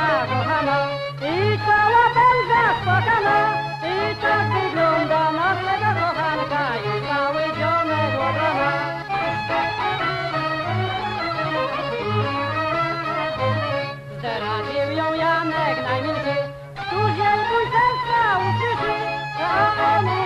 moja kochana I cała pędza spłakana I tak wygląda naszego kochanka I cały dzionek łapana Zdradził ją Janek najmilszy Któż jej bój serca usłyszy To on